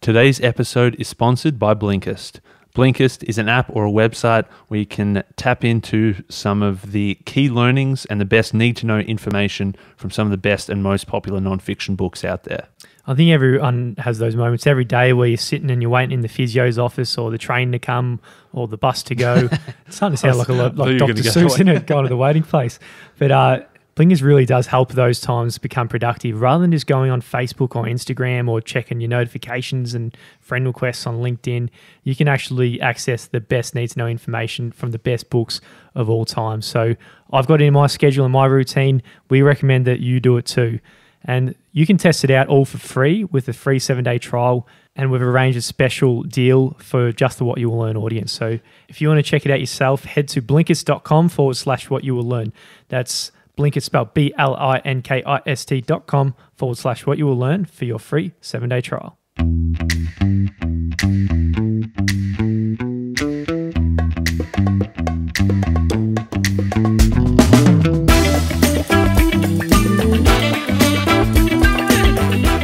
Today's episode is sponsored by Blinkist. Blinkist is an app or a website where you can tap into some of the key learnings and the best need to know information from some of the best and most popular nonfiction books out there. I think everyone has those moments every day where you're sitting and you're waiting in the physio's office or the train to come or the bus to go. It's starting to sound like a lot like Dr. Seuss, in it, going to the waiting place. But uh, Blinkist really does help those times become productive rather than just going on Facebook or Instagram or checking your notifications and friend requests on LinkedIn. You can actually access the best need to know information from the best books of all time. So I've got it in my schedule and my routine. We recommend that you do it too. And you can test it out all for free with a free seven day trial. And we've arranged a special deal for just the What You Will Learn audience. So if you want to check it out yourself, head to blinkist.com forward slash what you will learn. That's Blinkist spelled B L I N K I S T dot com forward slash what you will learn for your free seven day trial.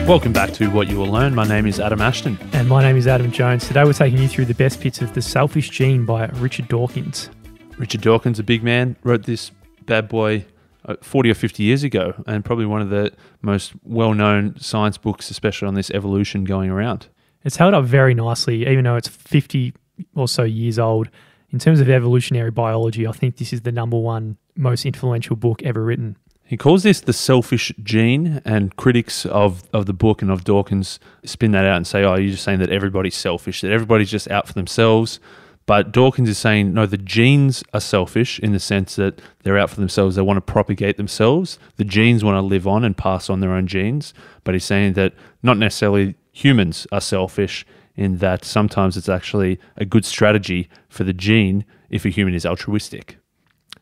Welcome back to What You Will Learn. My name is Adam Ashton. And my name is Adam Jones. Today we're taking you through the best bits of The Selfish Gene by Richard Dawkins. Richard Dawkins, a big man, wrote this bad boy Uh, 40 or 50 years ago, and probably one of the most well known science books, especially on this evolution going around. It's held up very nicely, even though it's 50 or so years old. In terms of evolutionary biology, I think this is the number one most influential book ever written. He calls this the selfish gene, and critics of, of the book and of Dawkins spin that out and say, oh, you're just saying that everybody's selfish, that everybody's just out for themselves. But Dawkins is saying, no, the genes are selfish in the sense that they're out for themselves. They want to propagate themselves. The genes want to live on and pass on their own genes. But he's saying that not necessarily humans are selfish in that sometimes it's actually a good strategy for the gene if a human is altruistic.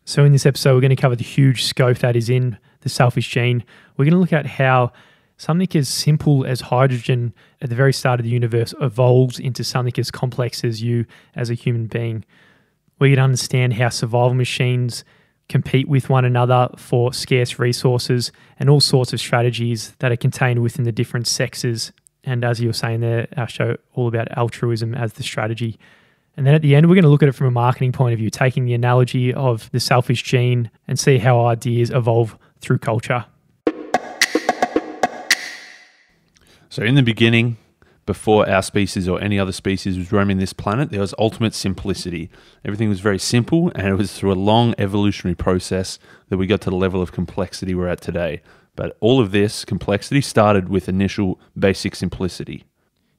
So, in this episode, we're going to cover the huge scope that is in the selfish gene. We're going to look at how something as simple as hydrogen at the very start of the universe evolves into something as complex as you as a human being. We can understand how survival machines compete with one another for scarce resources and all sorts of strategies that are contained within the different sexes. And as you were saying there, our show all about altruism as the strategy. And then at the end, we're going to look at it from a marketing point of view, taking the analogy of the selfish gene and see how ideas evolve through culture. So, in the beginning, before our species or any other species was roaming this planet, there was ultimate simplicity. Everything was very simple, and it was through a long evolutionary process that we got to the level of complexity we're at today. But all of this complexity started with initial basic simplicity.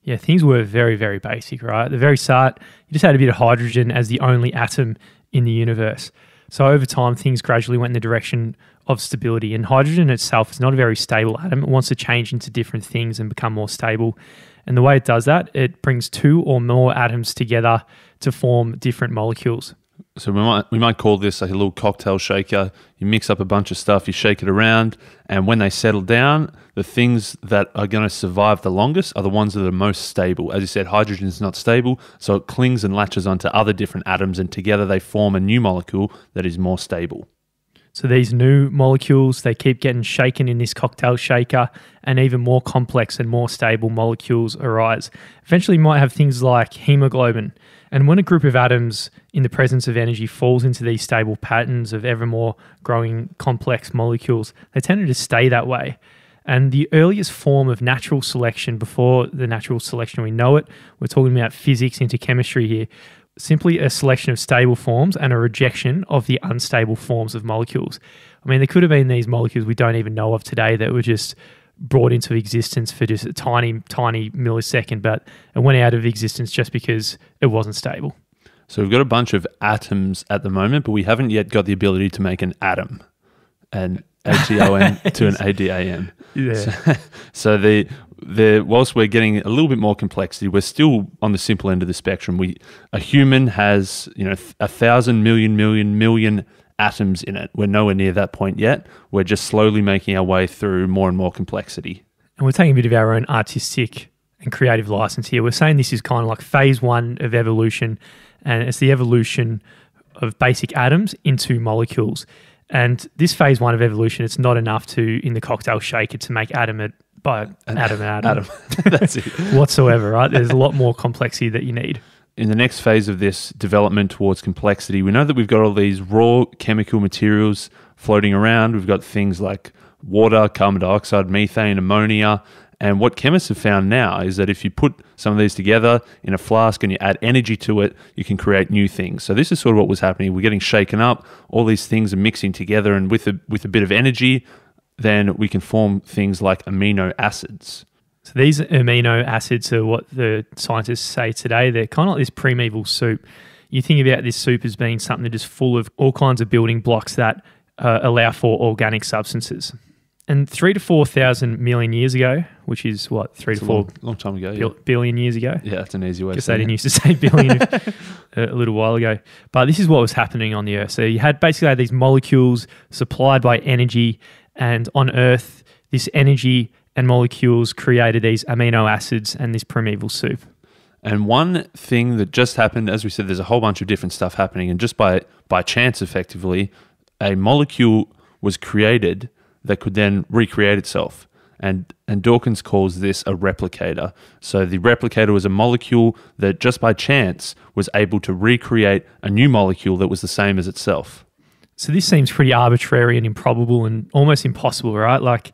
Yeah, things were very, very basic, right? At the very start, you just had a bit of hydrogen as the only atom in the universe. So over time, things gradually went in the direction of stability. And hydrogen itself is not a very stable atom. It wants to change into different things and become more stable. And the way it does that, it brings two or more atoms together to form different molecules. So we might we might call this like a little cocktail shaker. You mix up a bunch of stuff, you shake it around, and when they settle down, the things that are going to survive the longest are the ones that are most stable. As you said, hydrogen is not stable, so it clings and latches onto other different atoms, and together they form a new molecule that is more stable. So these new molecules, they keep getting shaken in this cocktail shaker, and even more complex and more stable molecules arise. Eventually, you might have things like hemoglobin. And when a group of atoms in the presence of energy falls into these stable patterns of ever more growing complex molecules, they tend to stay that way. And the earliest form of natural selection, before the natural selection we know it, we're talking about physics into chemistry here, simply a selection of stable forms and a rejection of the unstable forms of molecules. I mean, there could have been these molecules we don't even know of today that were just brought into existence for just a tiny, tiny millisecond, but it went out of existence just because it wasn't stable. So we've got a bunch of atoms at the moment, but we haven't yet got the ability to make an atom, an A-T-O-M to an A-D-A-M. Yeah. So, so the the whilst we're getting a little bit more complexity, we're still on the simple end of the spectrum. We a human has you know a thousand million million million atoms in it. We're nowhere near that point yet. We're just slowly making our way through more and more complexity. And we're taking a bit of our own artistic and creative license here. We're saying this is kind of like phase one of evolution, and it's the evolution of basic atoms into molecules. And this phase one of evolution, it's not enough to, in the cocktail shaker, to make Adam a, by Adam and. Adam. That's it. whatsoever, right? There's a lot more complexity that you need. In the next phase of this development towards complexity, we know that we've got all these raw chemical materials floating around. We've got things like water, carbon dioxide, methane, ammonia. And what chemists have found now is that if you put some of these together in a flask and you add energy to it, you can create new things. So this is sort of what was happening. We're getting shaken up. All these things are mixing together, and with a with a bit of energy, then we can form things like amino acids. So these amino acids are what the scientists say today. They're kind of like this primeval soup. You think about this soup as being something that is full of all kinds of building blocks that uh, allow for organic substances. And three to four thousand million years ago, which is what three It's to four long, long time ago. Yeah, billion years ago. yeah that's an easy way. to Because they didn't it. used to say billion a little while ago. But this is what was happening on the Earth. So you had basically had these molecules supplied by energy, and on Earth, this energy and molecules created these amino acids and this primeval soup. And one thing that just happened, as we said, there's a whole bunch of different stuff happening, and just by by chance, effectively, a molecule was created that could then recreate itself. And and Dawkins calls this a replicator. So the replicator was a molecule that just by chance was able to recreate a new molecule that was the same as itself. So this seems pretty arbitrary and improbable and almost impossible, right? Like,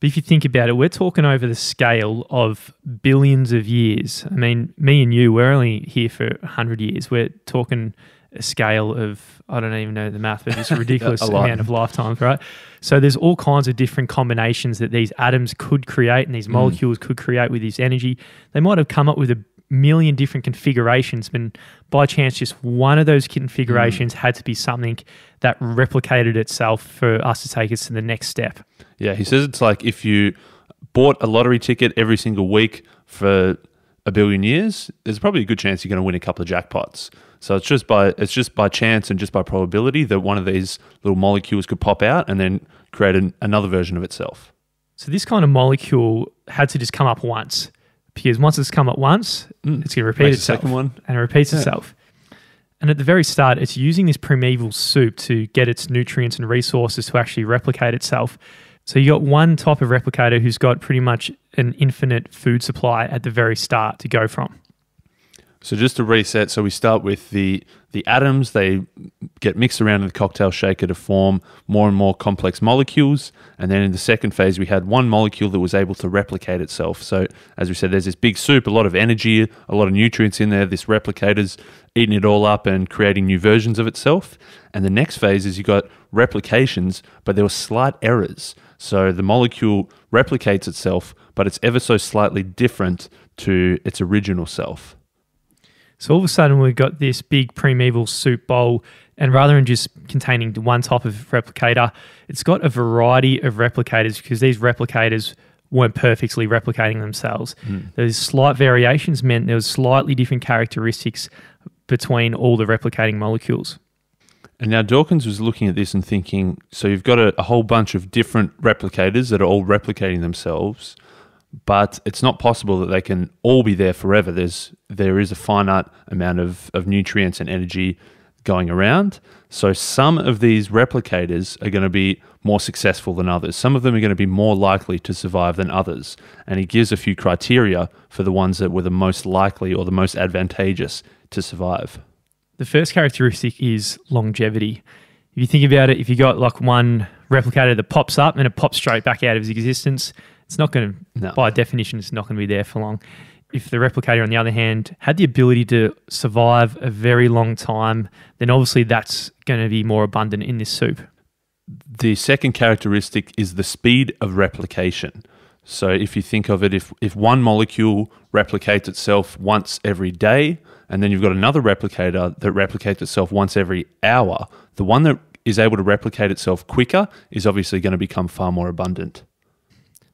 but if you think about it, we're talking over the scale of billions of years. I mean, me and you, we're only here for 100 years. We're talking a scale of, I don't even know the math, but it's a ridiculous A amount of lifetimes, right? So there's all kinds of different combinations that these atoms could create and these mm. molecules could create with this energy. They might have come up with a million different configurations, but by chance, just one of those configurations mm. had to be something that replicated itself for us to take us to the next step. Yeah, he says it's like if you bought a lottery ticket every single week for a billion years, there's probably a good chance you're going to win a couple of jackpots. So it's just by it's just by chance and just by probability that one of these little molecules could pop out and then create an, another version of itself. So this kind of molecule had to just come up once, because once it's come up once, mm. it's going to repeat Makes itself second one. and it repeats itself. And at the very start, it's using this primeval soup to get its nutrients and resources to actually replicate itself. So you got one type of replicator who's got pretty much an infinite food supply at the very start to go from. So just to reset, so we start with the the atoms. They get mixed around in the cocktail shaker to form more and more complex molecules. And then in the second phase, we had one molecule that was able to replicate itself. So as we said, there's this big soup, a lot of energy, a lot of nutrients in there. This replicator's eating it all up and creating new versions of itself. And the next phase is you got replications, but there were slight errors. So the molecule replicates itself, but it's ever so slightly different to its original self. So all of a sudden, we've got this big primeval soup bowl, and rather than just containing one type of replicator, it's got a variety of replicators because these replicators weren't perfectly replicating themselves. Hmm. Those slight variations meant there was slightly different characteristics between all the replicating molecules. And now Dawkins was looking at this and thinking, so you've got a, a whole bunch of different replicators that are all replicating themselves, but it's not possible that they can all be there forever. There's there is a finite amount of, of nutrients and energy going around. So some of these replicators are going to be more successful than others. Some of them are going to be more likely to survive than others. And he gives a few criteria for the ones that were the most likely or the most advantageous to survive. The first characteristic is longevity. If you think about it, if you got like one replicator that pops up and it pops straight back out of existence, it's not going to, No. by definition, it's not going to be there for long. If the replicator, on the other hand, had the ability to survive a very long time, then obviously that's going to be more abundant in this soup. The second characteristic is the speed of replication. So if you think of it, if, if one molecule replicates itself once every day, and then you've got another replicator that replicates itself once every hour, the one that is able to replicate itself quicker is obviously going to become far more abundant.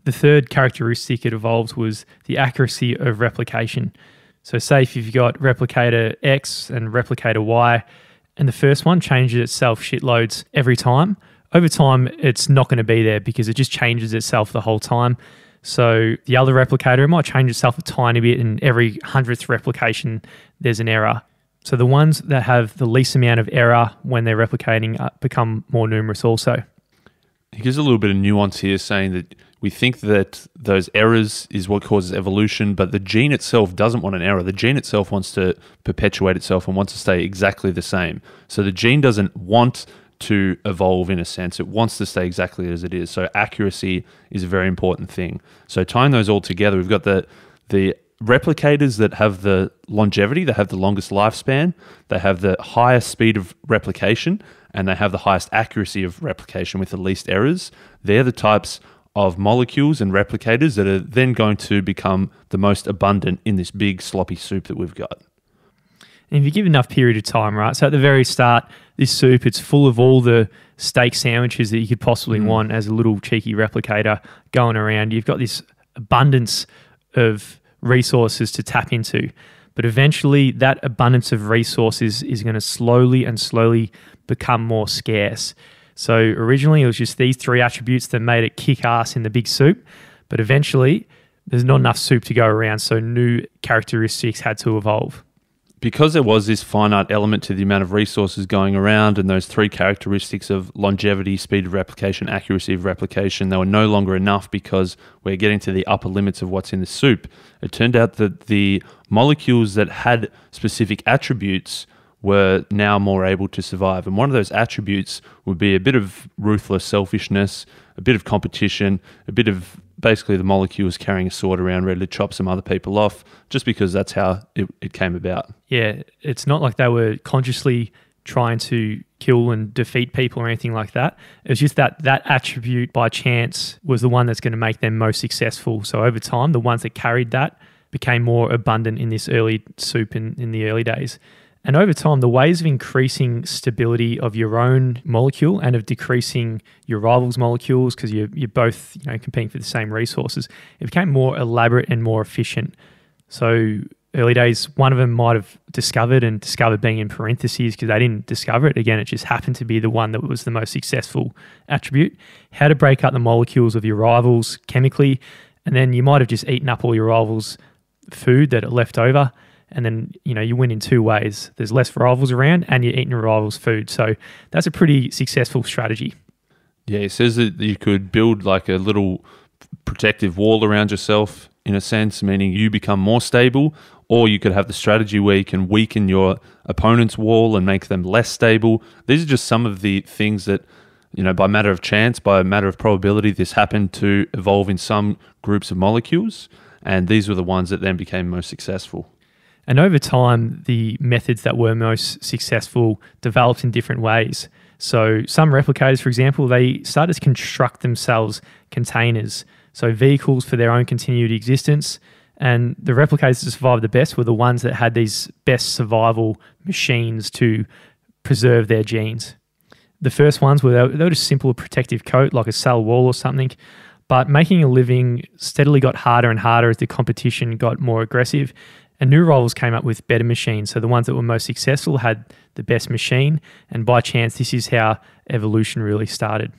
The third characteristic it evolved was the accuracy of replication. So, say if you've got replicator X and replicator Y, and the first one changes itself shitloads every time, over time it's not going to be there because it just changes itself the whole time. So, the other replicator, it might change itself a tiny bit, and every hundredth replication, there's an error. So the ones that have the least amount of error when they're replicating uh, become more numerous also. He gives a little bit of nuance here, saying that we think that those errors is what causes evolution, but the gene itself doesn't want an error. The gene itself wants to perpetuate itself and wants to stay exactly the same. So the gene doesn't want to evolve in a sense. It wants to stay exactly as it is. So accuracy is a very important thing. So tying those all together, we've got the the replicators that have the longevity, they have the longest lifespan, they have the highest speed of replication, and they have the highest accuracy of replication with the least errors. They're the types of molecules and replicators that are then going to become the most abundant in this big sloppy soup that we've got. And if you give enough period of time, right? So at the very start, this soup, it's full of all the steak sandwiches that you could possibly mm. want as a little cheeky replicator going around. You've got this abundance of resources to tap into. But eventually, that abundance of resources is going to slowly and slowly become more scarce. So, originally, it was just these three attributes that made it kick ass in the big soup. But eventually, there's not enough soup to go around. So, new characteristics had to evolve because there was this finite element to the amount of resources going around and those three characteristics of longevity, speed of replication, accuracy of replication, they were no longer enough because we're getting to the upper limits of what's in the soup. It turned out that the molecules that had specific attributes were now more able to survive. And one of those attributes would be a bit of ruthless selfishness, a bit of competition, a bit of basically the molecules carrying a sword around ready to chop some other people off, just because that's how it, it came about. Yeah, it's not like they were consciously trying to kill and defeat people or anything like that. It's just that that attribute by chance was the one that's going to make them most successful. So over time, the ones that carried that became more abundant in this early soup in, in the early days. And over time, the ways of increasing stability of your own molecule and of decreasing your rival's molecules, because you're, you're both you know, competing for the same resources, it became more elaborate and more efficient. So, early days, one of them might have discovered and discovered being in parentheses because they didn't discover it. Again, it just happened to be the one that was the most successful attribute. How to break up the molecules of your rivals chemically. And then you might have just eaten up all your rivals' food that are left over and then you know you win in two ways. There's less rivals around, and you're eating your rivals' food. So that's a pretty successful strategy. Yeah, it says that you could build like a little protective wall around yourself in a sense, meaning you become more stable, or you could have the strategy where you can weaken your opponent's wall and make them less stable. These are just some of the things that you know, by matter of chance, by a matter of probability, this happened to evolve in some groups of molecules, and these were the ones that then became most successful. And over time, the methods that were most successful developed in different ways. So, some replicators, for example, they started to construct themselves containers, so vehicles for their own continued existence. And the replicators that survived the best were the ones that had these best survival machines to preserve their genes. The first ones were they were just simple protective coat, like a cell wall or something. But making a living steadily got harder and harder as the competition got more aggressive. And new rivals came up with better machines. So the ones that were most successful had the best machine. And by chance, this is how evolution really started.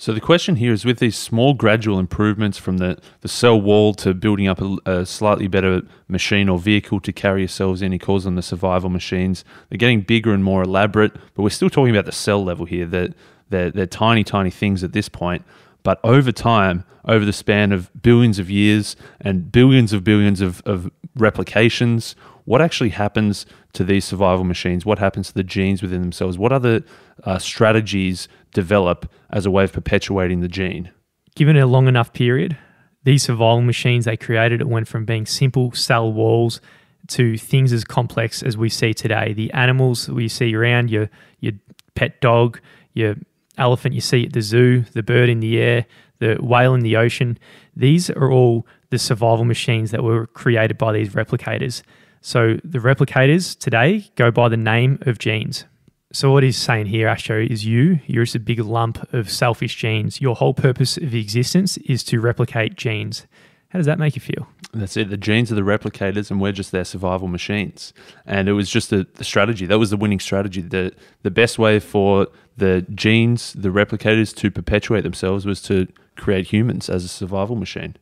So the question here is with these small gradual improvements from the, the cell wall to building up a, a, slightly better machine or vehicle to carry yourselves in, he calls them the survival machines. They're getting bigger and more elaborate, but we're still talking about the cell level here. They're, they're, they're tiny, tiny things at this point. But over time, over the span of billions of years and billions of billions of, of replications, what actually happens to these survival machines? What happens to the genes within themselves? What other uh, strategies develop as a way of perpetuating the gene? Given a long enough period, these survival machines they created it went from being simple cell walls to things as complex as we see today. The animals we see around your your pet dog, your elephant you see at the zoo, the bird in the air, the whale in the ocean. These are all the survival machines that were created by these replicators. So the replicators today go by the name of genes. So what he's saying here, Astro, is you, you're just a big lump of selfish genes. Your whole purpose of existence is to replicate genes. How does that make you feel? That's it. The genes are the replicators, and we're just their survival machines. And it was just the, the strategy. That was the winning strategy. The the best way for the genes, the replicators, to perpetuate themselves was to create humans as a survival machine.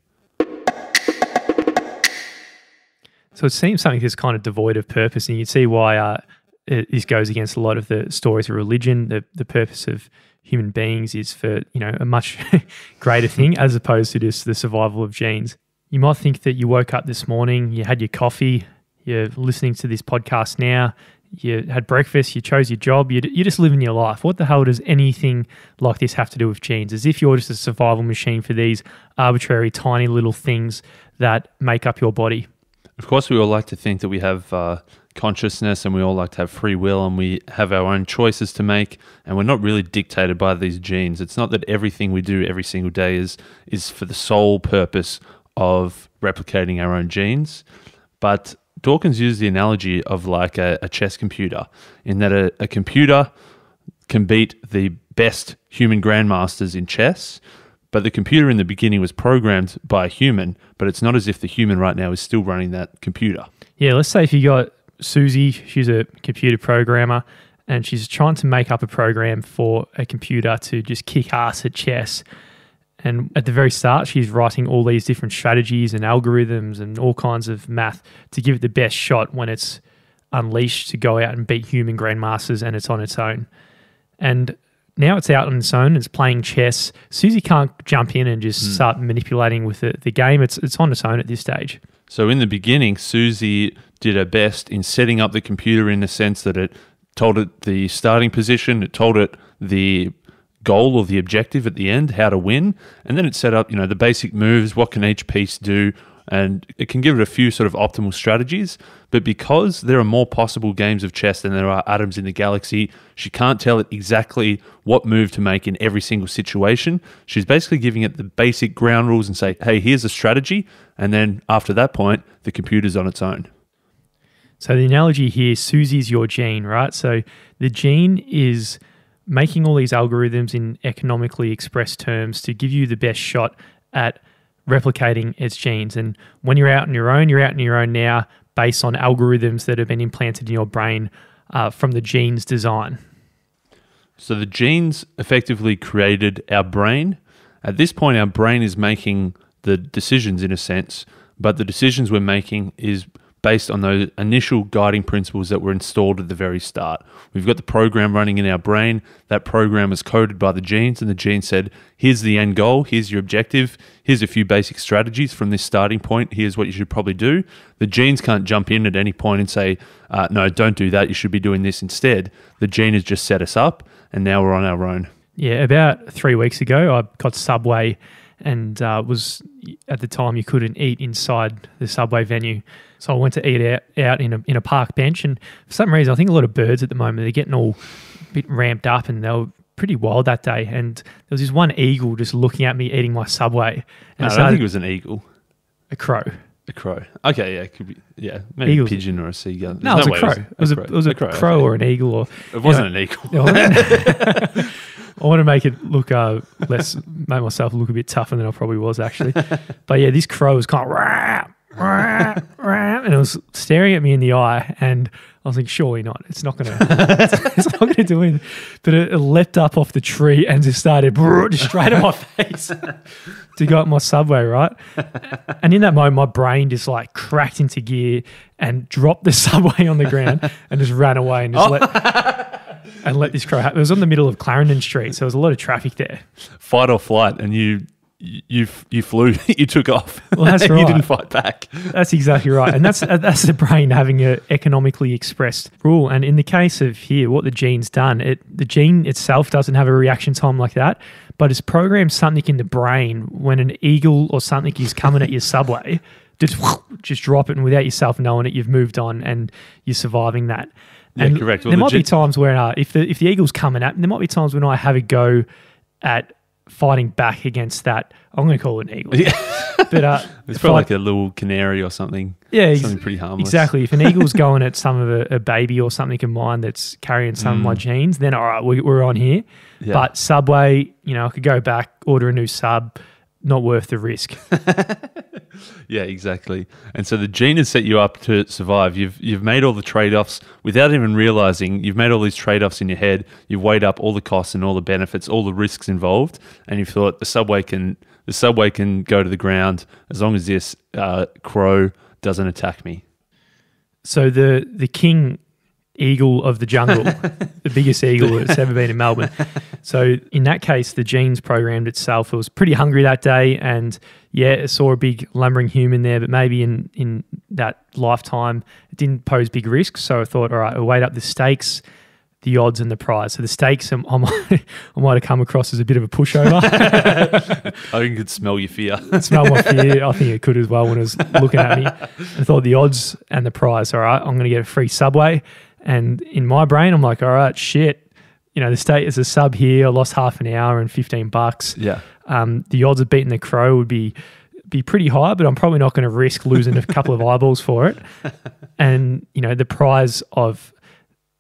So it seems something that's kind of devoid of purpose, and you see why uh, it, this goes against a lot of the stories of religion. The the purpose of human beings is for you know a much greater thing as opposed to just the survival of genes. You might think that you woke up this morning, you had your coffee, you're listening to this podcast now, you had breakfast, you chose your job, you're, you're just living your life. What the hell does anything like this have to do with genes? As if you're just a survival machine for these arbitrary, tiny little things that make up your body. Of course, we all like to think that we have uh, consciousness and we all like to have free will and we have our own choices to make and we're not really dictated by these genes. It's not that everything we do every single day is is for the sole purpose of replicating our own genes. But Dawkins used the analogy of like a, a chess computer, in that a, a computer can beat the best human grandmasters in chess, but the computer in the beginning was programmed by a human, but it's not as if the human right now is still running that computer. Yeah, let's say if you got Susie, she's a computer programmer, and she's trying to make up a program for a computer to just kick ass at chess. And at the very start, she's writing all these different strategies and algorithms and all kinds of math to give it the best shot when it's unleashed to go out and beat human grandmasters and it's on its own. And now it's out on its own, it's playing chess. Susie can't jump in and just mm. start manipulating with the, the game. It's, it's on its own at this stage. So in the beginning, Susie did her best in setting up the computer in the sense that it told it the starting position, it told it the goal or the objective at the end, how to win, and then it set up, you know, the basic moves, what can each piece do, and it can give it a few sort of optimal strategies. But because there are more possible games of chess than there are atoms in the galaxy, she can't tell it exactly what move to make in every single situation. She's basically giving it the basic ground rules and say, hey, here's a strategy. And then after that point, the computer's on its own. So the analogy here, Susie's your gene, right? So the gene is making all these algorithms in economically expressed terms to give you the best shot at replicating its genes. And when you're out on your own, you're out on your own now based on algorithms that have been implanted in your brain uh, from the genes design. So the genes effectively created our brain. At this point, our brain is making the decisions in a sense, but the decisions we're making is based on those initial guiding principles that were installed at the very start. We've got the program running in our brain. That program is coded by the genes, and the gene said, Here's the end goal, here's your objective, here's a few basic strategies from this starting point, here's what you should probably do. The genes can't jump in at any point and say, uh, No, don't do that, you should be doing this instead. The gene has just set us up, and now we're on our own. Yeah, about three weeks ago, I got Subway and uh, was at the time you couldn't eat inside the subway venue. So I went to eat out, out in a in a park bench, and for some reason, I think a lot of birds at the moment they're getting all a bit ramped up, and they were pretty wild that day. And there was this one eagle just looking at me eating my subway. And no, I, don't think it was an eagle. A crow. A crow. Okay, yeah, could be. Yeah, maybe Eagles. a pigeon or a seagull. No, it was, no a crow. It was, a, it was a, crow, crow or an eagle or. It wasn't know, an eagle. I want to make it look uh, less, make myself look a bit tougher than I probably was actually. But yeah, this crow was kind of and it was staring at me in the eye, and I was like, surely not. It's not gonna. it's not gonna do anything. But it, it, leapt up off the tree and just started just straight at my face to go up my subway, right? And in that moment, my brain just like cracked into gear and dropped the subway on the ground and just ran away and just oh. let and let this crow happen. It was on the middle of Clarendon Street, so there was a lot of traffic there. Fight or flight, and you you you flew, you took off. Well, that's right. You didn't fight back. That's exactly right, and that's that's the brain having an economically expressed rule. And in the case of here, what the gene's done, it the gene itself doesn't have a reaction time like that, but it's programmed something in the brain when an eagle or something is coming at your subway. Just just drop it, and without yourself knowing it, you've moved on, and you're surviving that. And yeah, correct. Well, there the might be times where uh, if the if the eagle's coming at, there might be times when I have a go at fighting back against that. I'm going to call it an eagle. Yeah. but uh, it's probably like a little canary or something. Yeah, something pretty harmless. Exactly. If an eagle's going at some of a, a, baby or something of mine that's carrying some mm. of my mm. genes, then all right, we, we're on here. Yeah. But Subway, you know, I could go back, order a new sub not worth the risk. yeah, exactly. And so the gene has set you up to survive. You've you've made all the trade-offs without even realizing. You've made all these trade-offs in your head. You've weighed up all the costs and all the benefits, all the risks involved, and you've thought the subway can the subway can go to the ground as long as this uh, crow doesn't attack me. So the the king eagle of the jungle, the biggest eagle that's ever been in Melbourne. So in that case, the genes programmed itself. It was pretty hungry that day, and yeah, it saw a big lumbering human there. But maybe in in that lifetime, it didn't pose big risks. So I thought, all right, I'll wait up the stakes. The odds and the prize. So the stakes, um, I might, I might have come across as a bit of a pushover. I could smell your fear. smell my fear. I think it could as well when it was looking at me. I thought the odds and the prize. All right, I'm going to get a free subway and in my brain, I'm like, all right, shit. You know, the state is a sub here. I lost half an hour and 15 bucks. Yeah. Um, the odds of beating the crow would be be pretty high, but I'm probably not going to risk losing a couple of eyeballs for it. And, you know, the prize of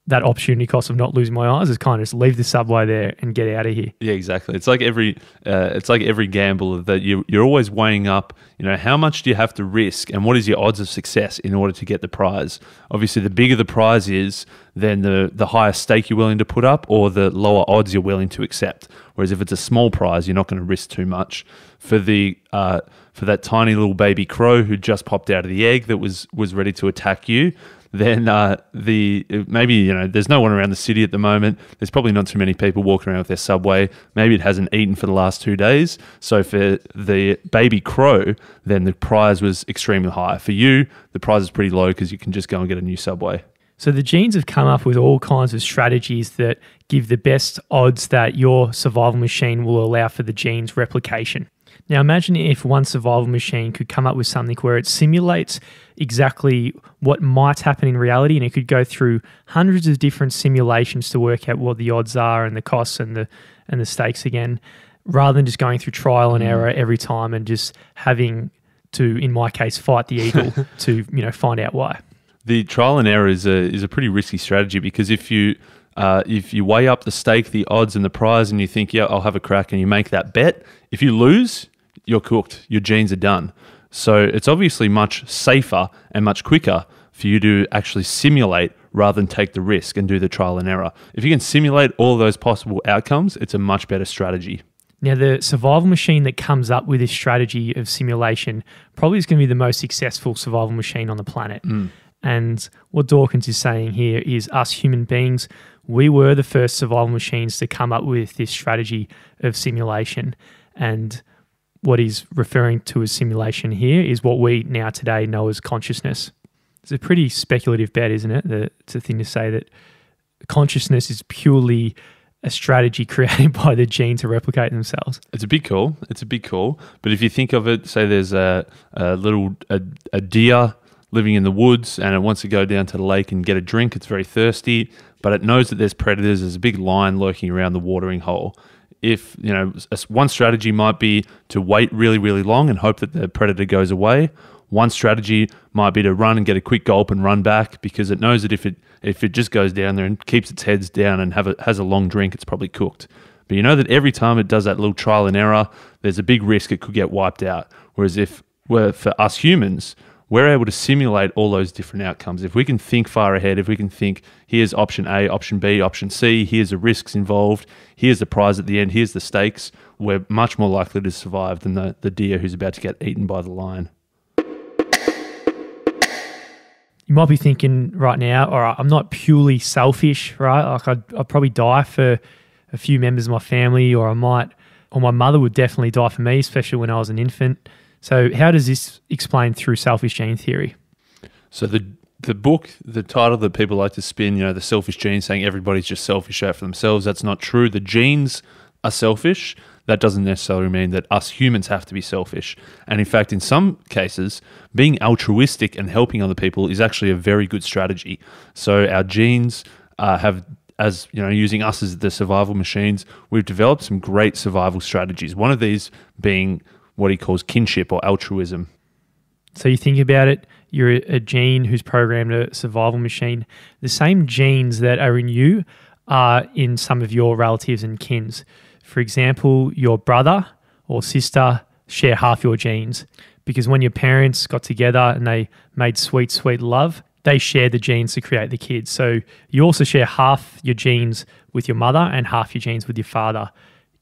that opportunity cost of not losing my eyes is kind of just leave the subway there and get out of here. Yeah, exactly. It's like every uh, it's like every gamble that you you're always weighing up. You know, how much do you have to risk, and what is your odds of success in order to get the prize? Obviously, the bigger the prize is, then the the higher stake you're willing to put up, or the lower odds you're willing to accept. Whereas if it's a small prize, you're not going to risk too much. For the uh, for that tiny little baby crow who just popped out of the egg that was was ready to attack you, then uh, the maybe you know there's no one around the city at the moment. There's probably not too many people walking around with their subway. Maybe it hasn't eaten for the last two days. So for the baby crow, then the prize was extremely high. For you, the prize is pretty low because you can just go and get a new subway. So the genes have come up with all kinds of strategies that give the best odds that your survival machine will allow for the gene's replication. Now, imagine if one survival machine could come up with something where it simulates exactly what might happen in reality, and it could go through hundreds of different simulations to work out what the odds are and the costs and the and the stakes again, rather than just going through trial and mm. error every time and just having to, in my case, fight the eagle to you know find out why. The trial and error is a is a pretty risky strategy because if you uh, if you weigh up the stake, the odds, and the prize, and you think, yeah, I'll have a crack, and you make that bet, if you lose, you're cooked. Your genes are done. So it's obviously much safer and much quicker for you to actually simulate rather than take the risk and do the trial and error. If you can simulate all those possible outcomes, it's a much better strategy. Now, the survival machine that comes up with this strategy of simulation probably is going to be the most successful survival machine on the planet. Mm. And what Dawkins is saying here is us human beings, we were the first survival machines to come up with this strategy of simulation. And what he's referring to as simulation here is what we now today know as consciousness. It's a pretty speculative bet, isn't it? That it's a thing to say that consciousness is purely a strategy created by the gene to replicate themselves. It's a big call. It's a big call. But if you think of it, say there's a, a little a, a deer living in the woods and it wants to go down to the lake and get a drink. It's very thirsty, but it knows that there's predators. There's a big lion lurking around the watering hole if you know one strategy might be to wait really really long and hope that the predator goes away. One strategy might be to run and get a quick gulp and run back because it knows that if it if it just goes down there and keeps its heads down and have a, has a long drink it's probably cooked. But you know that every time it does that little trial and error there's a big risk it could get wiped out. Whereas if well, for us humans we're able to simulate all those different outcomes. If we can think far ahead, if we can think, here's option A, option B, option C, here's the risks involved, here's the prize at the end, here's the stakes, we're much more likely to survive than the, the deer who's about to get eaten by the lion. You might be thinking right now, all right, I'm not purely selfish, right? Like I'd, I'd probably die for a few members of my family, or I might, or my mother would definitely die for me, especially when I was an infant. So, how does this explain through selfish gene theory? So the the book, the title that people like to spin, you know, the selfish gene, saying everybody's just selfish out for themselves. That's not true. The genes are selfish. That doesn't necessarily mean that us humans have to be selfish. And in fact, in some cases, being altruistic and helping other people is actually a very good strategy. So our genes uh, have as you know, using us as the survival machines, we've developed some great survival strategies. One of these being what he calls kinship or altruism. So you think about it, you're a gene who's programmed a survival machine. The same genes that are in you are in some of your relatives and kins. For example, your brother or sister share half your genes because when your parents got together and they made sweet, sweet love, they share the genes to create the kids. So you also share half your genes with your mother and half your genes with your father.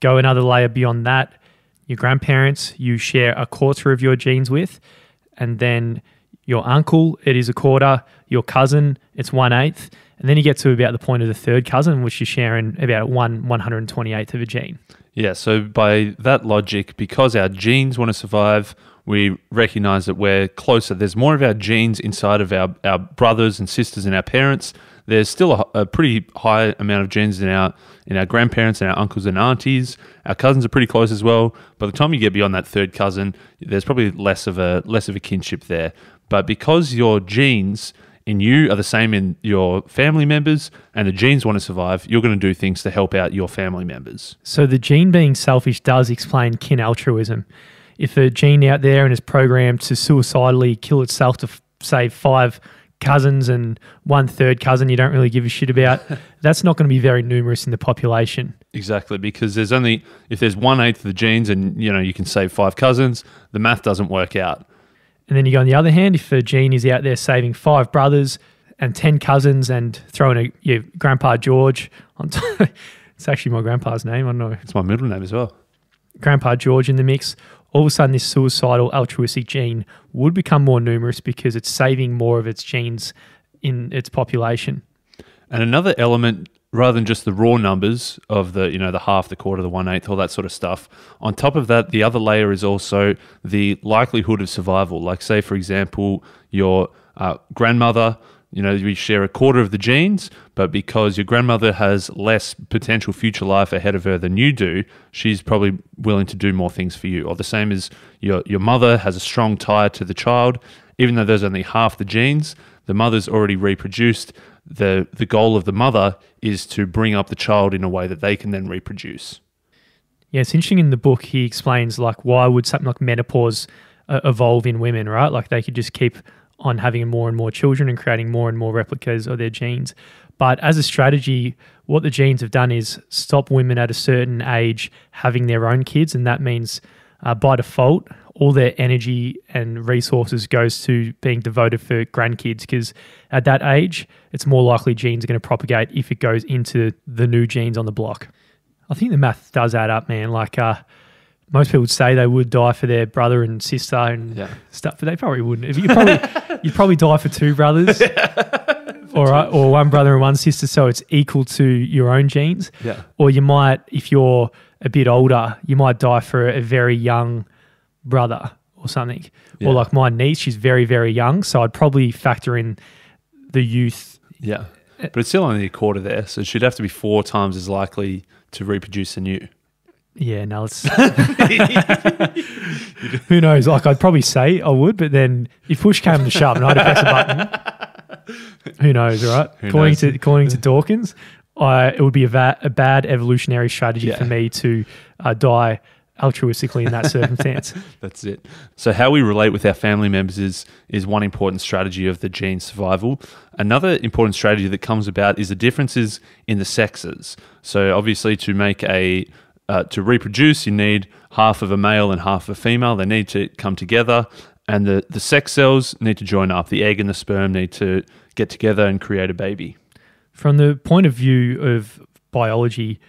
Go another layer beyond that your grandparents you share a quarter of your genes with, and then Your uncle, it is a quarter. Your cousin, it's one eighth. And then you get to about the point of the third cousin, which is sharing about one 128th of a gene. Yeah, so by that logic, because our genes want to survive, we recognize that we're closer. There's more of our genes inside of our, our brothers and sisters and our parents. There's still a, a pretty high amount of genes in our in our grandparents and our uncles and aunties. Our cousins are pretty close as well. By the time you get beyond that third cousin, there's probably less of a less of a kinship there. But because your genes in you are the same in your family members and the genes want to survive, you're going to do things to help out your family members. So the gene being selfish does explain kin altruism. If a gene out there and is programmed to suicidally kill itself to f- save five cousins and one third cousin you don't really give a shit about, that's not going to be very numerous in the population. Exactly, because there's only if there's one eighth of the genes and you know you can save five cousins, the math doesn't work out. And then you go on the other hand, if a gene is out there saving five brothers and 10 cousins and throwing a your grandpa George on top, it's actually my grandpa's name. I don't know. It's my middle name as well. Grandpa George in the mix. All of a sudden, this suicidal altruistic gene would become more numerous because it's saving more of its genes in its population. And another element rather than just the raw numbers of the you know the half the quarter the one eighth all that sort of stuff on top of that the other layer is also the likelihood of survival like say for example your uh, grandmother you know we share a quarter of the genes but because your grandmother has less potential future life ahead of her than you do she's probably willing to do more things for you or the same as your your mother has a strong tie to the child even though there's only half the genes the mother's already reproduced the the goal of the mother is to bring up the child in a way that they can then reproduce. Yeah, it's interesting in the book. He explains like why would something like menopause uh, evolve in women, right? Like they could just keep on having more and more children and creating more and more replicas of their genes. But as a strategy, what the genes have done is stop women at a certain age having their own kids, and that means uh, by default, all their energy and resources goes to being devoted for grandkids because at that age, it's more likely genes are going to propagate if it goes into the new genes on the block. I think the math does add up, man. Like uh, most people would say they would die for their brother and sister and yeah. stuff, but they probably wouldn't. If you probably you'd probably die for two brothers. or, uh, or one brother and one sister, so it's equal to your own genes. Yeah. Or you might, if you're a bit older, you might die for a very young brother or something. Yeah. Or like my niece, she's very, very young. So I'd probably factor in the youth. Yeah. But it's still only a quarter there. So she'd have to be four times as likely to reproduce than you. Yeah, no, it's who knows. Like I'd probably say I would, but then if push came to shove and I had to press a button, who knows, right? Who according knows? to according to Dawkins, I, it would be a, va- a bad evolutionary strategy yeah. for me to uh, die altruistically in that circumstance. That's it. So how we relate with our family members is is one important strategy of the gene survival. Another important strategy that comes about is the differences in the sexes. So obviously to make a uh, to reproduce, you need half of a male and half of a female. They need to come together, and the, the sex cells need to join up. The egg and the sperm need to get together and create a baby. From the point of view of biology,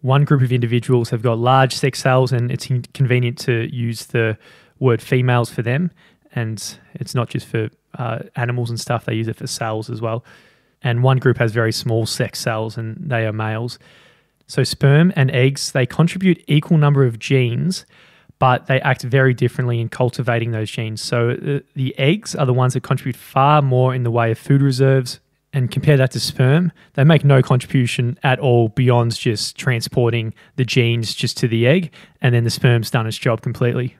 one group of individuals have got large sex cells and it's convenient to use the word females for them. And it's not just for uh, animals and stuff, they use it for cells as well. And one group has very small sex cells and they are males. So sperm and eggs, they contribute equal number of genes, but they act very differently in cultivating those genes. So the, uh, the eggs are the ones that contribute far more in the way of food reserves, and compare that to sperm, they make no contribution at all beyond just transporting the genes just to the egg, and then the sperm's done its job completely.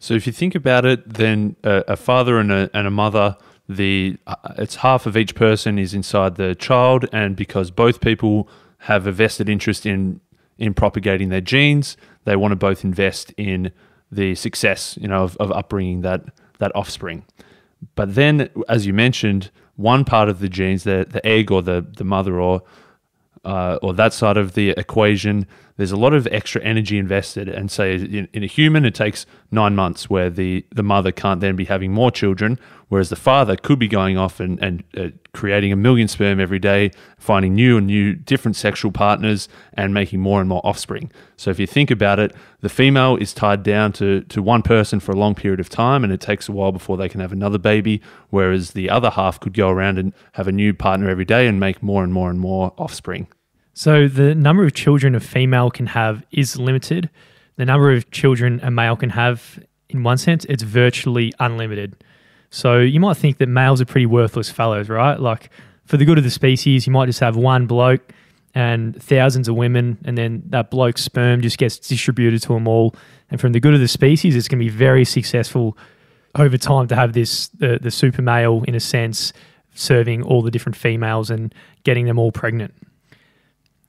So if you think about it, then a, a father and a, and a mother, the uh, it's half of each person is inside the child, and because both people have a vested interest in in propagating their genes, they want to both invest in the success, you know, of, of upbringing that that offspring. But then, as you mentioned, one part of the genes, the, the egg or the, the mother or uh, or that side of the equation, there's a lot of extra energy invested. And say in, in, a human, it takes nine months where the, the mother can't then be having more children, whereas the father could be going off and, and uh, creating a million sperm every day, finding new and new different sexual partners, and making more and more offspring. So if you think about it, the female is tied down to, to one person for a long period of time, and it takes a while before they can have another baby, whereas the other half could go around and have a new partner every day and make more and more and more offspring. So the number of children a female can have is limited. The number of children a male can have, in one sense, it's virtually unlimited. So you might think that males are pretty worthless fellows, right? Like for the good of the species, you might just have one bloke and thousands of women, and then that bloke's sperm just gets distributed to them all. And from the good of the species, it's going to be very successful over time to have this the, the super male in a sense serving all the different females and getting them all pregnant.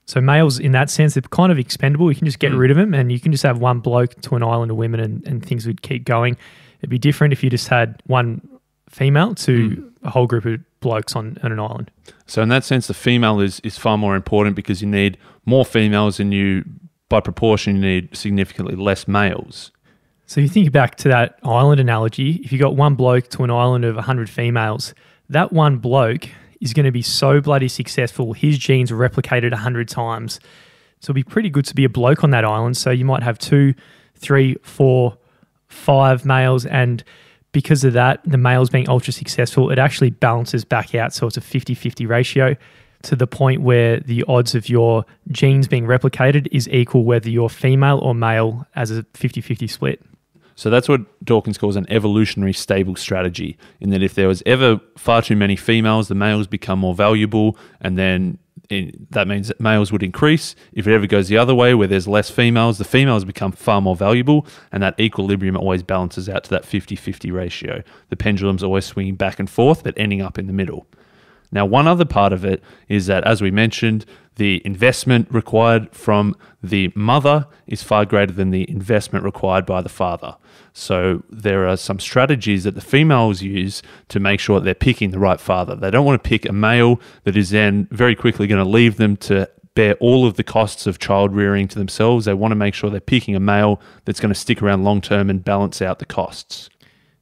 So males, in that sense, they're kind of expendable. You can just get mm. rid of them, and you can just have one bloke to an island of women, and, and things would keep going. It'd be different if you just had one female to mm. a whole group of blokes on, on an island. So in that sense, the female is is far more important because you need more females, and you, by proportion, you need significantly less males. So you think back to that island analogy. If you got one bloke to an island of hundred females, that one bloke is going to be so bloody successful. His genes replicated 100 times. So it'll be pretty good to be a bloke on that island. So you might have two, three, four, five males. And because of that, the males being ultra successful, it actually balances back out. So it's a 50 50 ratio to the point where the odds of your genes being replicated is equal whether you're female or male as a 50 50 split. So that's what Dawkins calls an evolutionary stable strategy, in that if there was ever far too many females, the males become more valuable, and then in, that means that males would increase. If it ever goes the other way, where there's less females, the females become far more valuable, and that equilibrium always balances out to that 50 50 ratio. The pendulum's always swinging back and forth, but ending up in the middle. Now, one other part of it is that, as we mentioned, the investment required from the mother is far greater than the investment required by the father. So there are some strategies that the females use to make sure that they're picking the right father. They don't want to pick a male that is then very quickly going to leave them to bear all of the costs of child rearing to themselves. They want to make sure they're picking a male that's going to stick around long term and balance out the costs.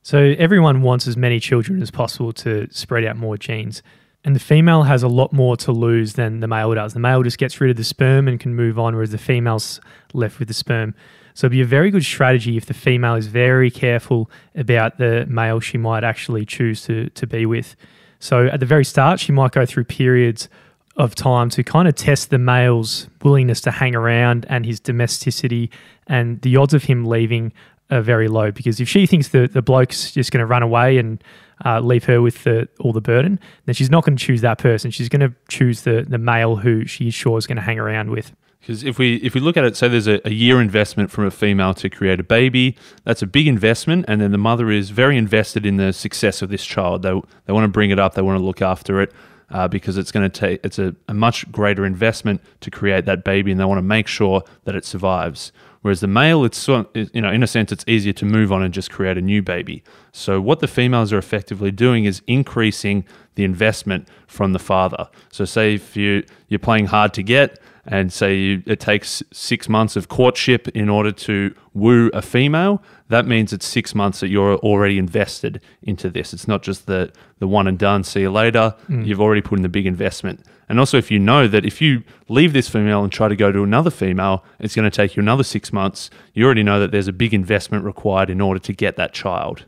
So everyone wants as many children as possible to spread out more genes. And the female has a lot more to lose than the male does. The male just gets rid of the sperm and can move on, whereas the female's left with the sperm. So it'd be a very good strategy if the female is very careful about the male she might actually choose to, to be with. So at the very start, she might go through periods of time to kind of test the male's willingness to hang around and his domesticity. And the odds of him leaving are very low because if she thinks the, the bloke's just going to run away and uh, leave her with the, all the burden, then she's not going to choose that person. She's going to choose the, the male who she's sure is going to hang around with. Because if we if we look at it, say there's a, a, year investment from a female to create a baby, that's a big investment, and then the mother is very invested in the success of this child. They they want to bring it up, they want to look after it, uh, because it's going to take it's a, a much greater investment to create that baby, and they want to make sure that it survives. Whereas the male, it's you know, in a sense, it's easier to move on and just create a new baby. So what the females are effectively doing is increasing the investment from the father. So say if you you're playing hard to get, and say you, it takes six months of courtship in order to woo a female, that means it's six months that you're already invested into this. It's not just the the one and done. See you later. Mm. You've already put in the big investment. And also, if you know that if you leave this female and try to go to another female, it's going to take you another six months, you already know that there's a big investment required in order to get that child.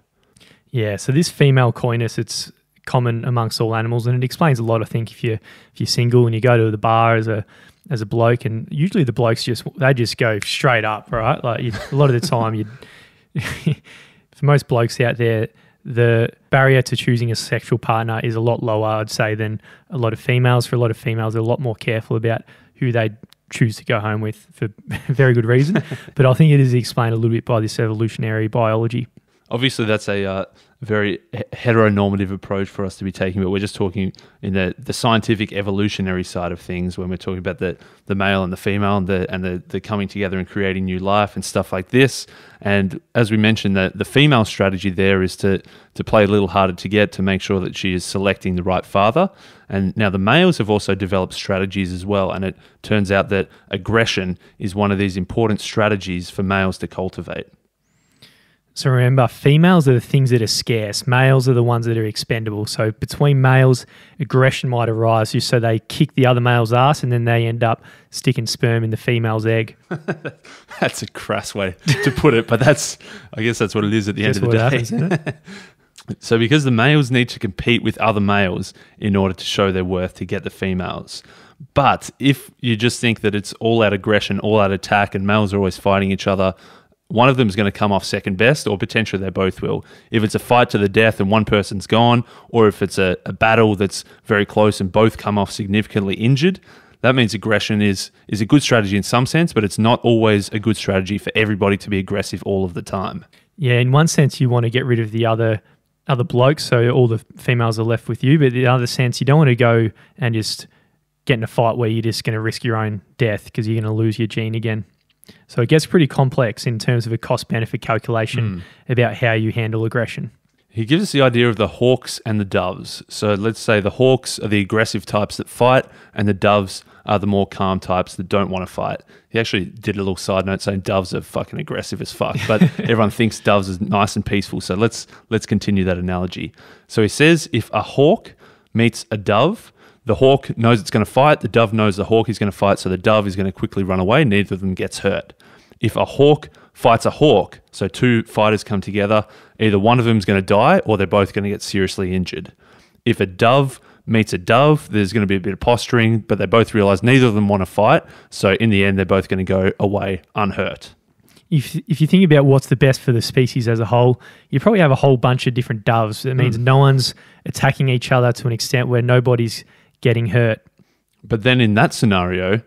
Yeah, so this female coyness, it's common amongst all animals, and it explains a lot. I think if you if you're single and you go to the bar as a as a bloke, and usually the blokes just they just go straight up, right? Like you, a lot of the time, you for most blokes out there, the barrier to choosing a sexual partner is a lot lower, I'd say, than a lot of females. For a lot of females, they're a lot more careful about who they choose to go home with for very good reason. but I think it is explained a little bit by this evolutionary biology. Obviously, that's a uh, very heteronormative approach for us to be taking, but we're just talking in the, the scientific evolutionary side of things when we're talking about the, the male and the female and the and the, the coming together and creating new life and stuff like this. And as we mentioned, that the female strategy there is to to play a little harder to get to make sure that she is selecting the right father. And now the males have also developed strategies as well. And it turns out that aggression is one of these important strategies for males to cultivate. So remember, females are the things that are scarce. Males are the ones that are expendable. So between males, aggression might arise just so they kick the other male's ass and then they end up sticking sperm in the female's egg. that's a crass way to put it, but that's I guess that's what it is at the end of the day. Happens, so because the males need to compete with other males in order to show their worth to get the females. But if you just think that it's all out aggression, all out attack, and males are always fighting each other, one of them is going to come off second best, or potentially they both will. If it's a fight to the death and one person's gone, or if it's a, a battle that's very close and both come off significantly injured, that means aggression is is a good strategy in some sense, but it's not always a good strategy for everybody to be aggressive all of the time. Yeah, in one sense, you want to get rid of the other other blokes, so all the females are left with you. But in the other sense, you don't want to go and just get in a fight where you're just going to risk your own death because you're going to lose your gene again. So it gets pretty complex in terms of a cost benefit calculation mm. about how you handle aggression. He gives us the idea of the hawks and the doves. So let's say the hawks are the aggressive types that fight, and the doves are the more calm types that don't want to fight. He actually did a little side note saying doves are fucking aggressive as fuck, but everyone thinks doves is nice and peaceful. So let's let's continue that analogy. So he says if a hawk meets a dove, the hawk knows it's going to fight. The dove knows the hawk is going to fight, so the dove is going to quickly run away. Neither of them gets hurt. If a hawk fights a hawk, so two fighters come together, either one of them is going to die or they're both going to get seriously injured. If a dove meets a dove, there's going to be a bit of posturing, but they both realize neither of them want to fight. So in the end, they're both going to go away unhurt. If, if you think about what's the best for the species as a whole, you probably have a whole bunch of different doves. That means mm. no one's attacking each other to an extent where nobody's getting hurt. But then in that scenario,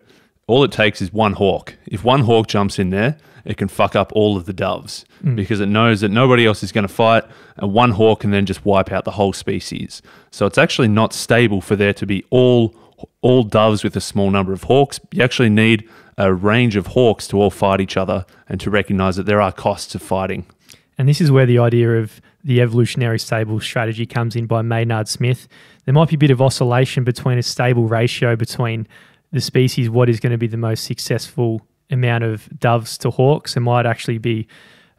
all it takes is one hawk. If one hawk jumps in there, it can fuck up all of the doves mm. because it knows that nobody else is going to fight, and one hawk can then just wipe out the whole species. So it's actually not stable for there to be all all doves with a small number of hawks. You actually need a range of hawks to all fight each other and to recognize that there are costs of fighting. And this is where the idea of the evolutionary stable strategy comes in by Maynard Smith. There might be a bit of oscillation between a stable ratio between the species, what is going to be the most successful amount of doves to hawks. It might actually be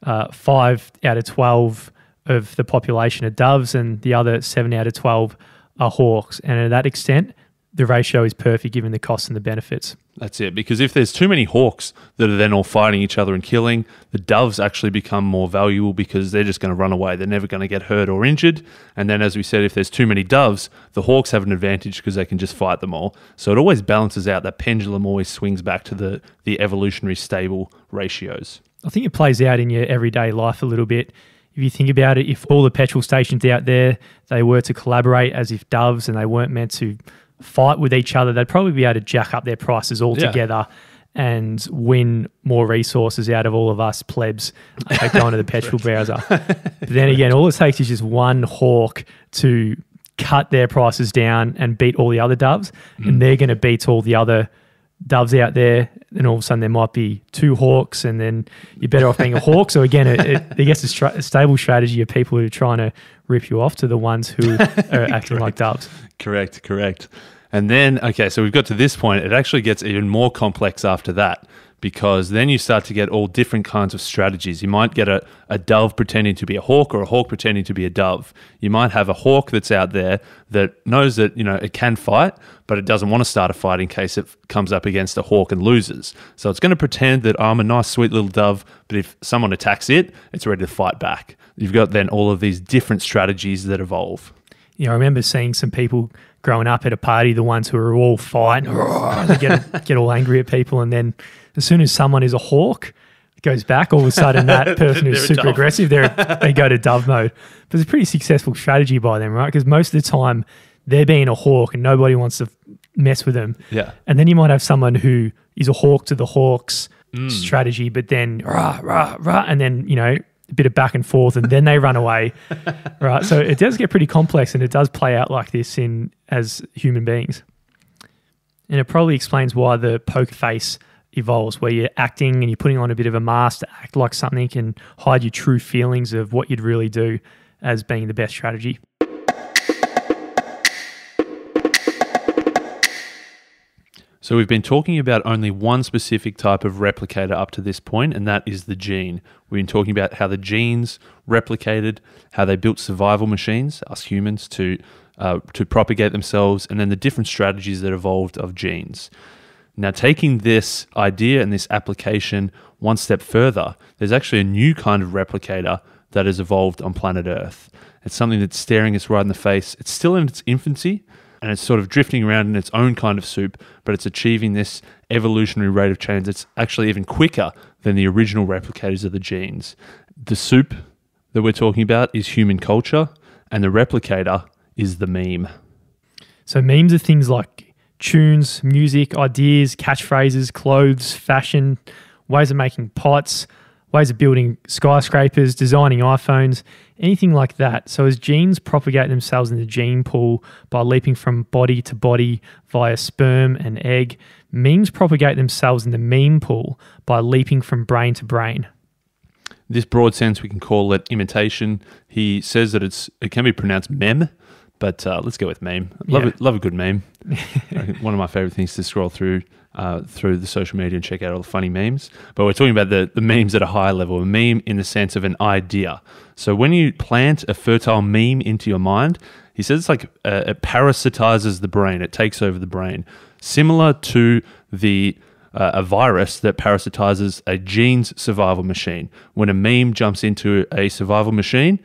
uh, five out of 12 of the population are doves, and the other seven out of 12 are hawks. And to that extent, the ratio is perfect given the costs and the benefits. That's it. Because if there's too many hawks that are then all fighting each other and killing, the doves actually become more valuable because they're just going to run away. They're never going to get hurt or injured. And then, as we said, if there's too many doves, the hawks have an advantage because they can just fight them all. So it always balances out. That pendulum always swings back to the, the evolutionary stable ratios. I think it plays out in your everyday life a little bit. If you think about it, if all the petrol stations out there they were to collaborate as if doves and they weren't meant to fight with each other, they'd probably be able to jack up their prices altogether yeah. and win more resources out of all of us plebs like going to the petrol bowser. But then again, all it takes is just one hawk to cut their prices down and beat all the other doves, mm. and they're going to beat all the other doves out there. And all of a sudden there might be two hawks, and then you're better off being a hawk. So again, it, it, it gets a, a, stable strategy of people who are trying to rip you off to the ones who are acting like doves. Correct, correct. And then, okay, so we've got to this point. It actually gets even more complex after that because then you start to get all different kinds of strategies. You might get a, a dove pretending to be a hawk or a hawk pretending to be a dove. You might have a hawk that's out there that knows that, you know, it can fight, but it doesn't want to start a fight in case it comes up against a hawk and loses. So it's going to pretend that I'm a nice, sweet little dove, but if someone attacks it, it's ready to fight back. You've got then all of these different strategies that evolve. Yeah, I remember seeing some people growing up at a party, the ones who are all fighting, get, get all angry at people. And then as soon as someone is a hawk, goes back, all of a sudden that person who's super aggressive, they they go to dove mode. But it's a pretty successful strategy by them, right? Because most of the time they're being a hawk and nobody wants to mess with them. Yeah. And then you might have someone who is a hawk to the hawks mm. strategy, but then rah, rah, rah, and then, you know, a bit of back and forth, and then they run away, right? So it does get pretty complex, and it does play out like this in as human beings. And it probably explains why the poker face evolves, where you're acting and you're putting on a bit of a mask to act like something and hide your true feelings of what you'd really do as being the best strategy. So we've been talking about only one specific type of replicator up to this point, and that is the gene. We've been talking about how the genes replicated, how they built survival machines, us humans, to uh, to propagate themselves, and then the different strategies that evolved of genes. Now, taking this idea and this application one step further, there's actually a new kind of replicator that has evolved on planet Earth. It's something that's staring us right in the face. It's still in its infancy and it's sort of drifting around in its own kind of soup, but it's achieving this evolutionary rate of change that's actually even quicker than the original replicators of the genes. The soup that we're talking about is human culture, and the replicator is the meme. So memes are things like tunes, music, ideas, catchphrases, clothes, fashion, ways of making pots, ways of building skyscrapers, designing iPhones, anything like that. So as genes propagate themselves in the gene pool by leaping from body to body via sperm and egg, memes propagate themselves in the meme pool by leaping from brain to brain. This broad sense we can call it imitation. He says that it's it can be pronounced mem, but uh, let's go with meme. Love yeah. love a good meme. One of my favorite things is to scroll through uh, through the social media and check out all the funny memes. But we're talking about the, the memes at a higher level, a meme in the sense of an idea. So when you plant a fertile meme into your mind, he says it's like uh, it parasitizes the brain, it takes over the brain, similar to the uh, a virus that parasitizes a gene's survival machine. When a meme jumps into a survival machine,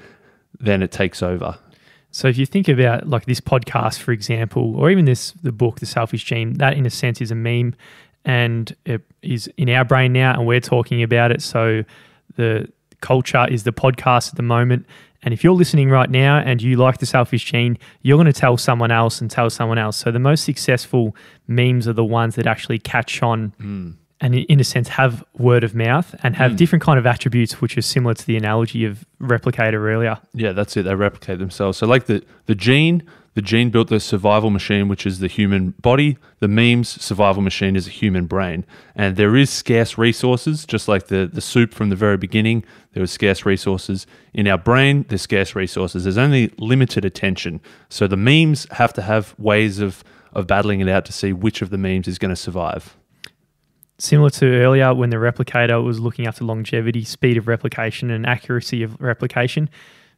then it takes over. So if you think about like this podcast, for example, or even this the book, The Selfish Gene, that in a sense is a meme, and it is in our brain now, and we're talking about it. So the culture is the podcast at the moment. And if you're listening right now and you like the selfish gene, you're going to tell someone else and tell someone else. So the most successful memes are the ones that actually catch on. Mm and in a sense have word of mouth and have mm. different kind of attributes which are similar to the analogy of replicator earlier. Yeah that's it. They replicate themselves. So like the the gene the gene built the survival machine which is the human body. The memes survival machine is a human brain. And there is scarce resources just like the the soup from the very beginning. There was scarce resources in our brain. There's scarce resources. There's only limited attention. So the memes have to have ways of of battling it out to see which of the memes is going to survive similar to earlier when the replicator was looking after longevity, speed of replication, and accuracy of replication.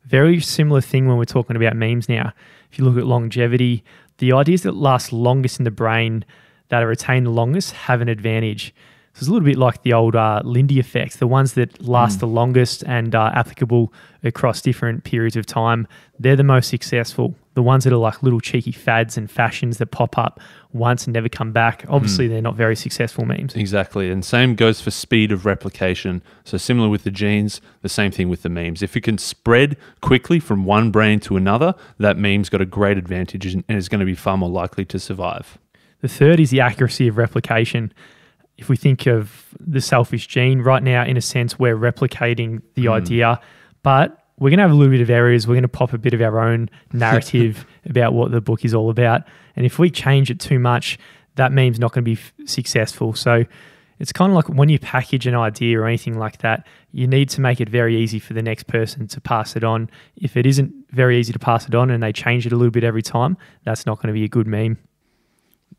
Very similar thing when we're talking about memes now. If you look at longevity, the ideas that last longest in the brain, that are retained the longest, have an advantage. So it's a little bit like the old uh, Lindy effect. The ones that last mm. the longest and are applicable across different periods of time, they're the most successful. The ones that are like little cheeky fads and fashions that pop up once and never come back, obviously mm. they're not very successful memes. Exactly. And same goes for speed of replication. So similar with the genes, the same thing with the memes. If it can spread quickly from one brain to another, that meme's got a great advantage and is going to be far more likely to survive. The third is the accuracy of replication if we think of the selfish gene, right now, in a sense, we're replicating the mm. idea, but we're going to have a little bit of errors. We're going to pop a bit of our own narrative about what the book is all about. And if we change it too much, that meme's not going to be f- successful. So it's kind of like when you package an idea or anything like that, you need to make it very easy for the next person to pass it on. If it isn't very easy to pass it on and they change it a little bit every time, that's not going to be a good meme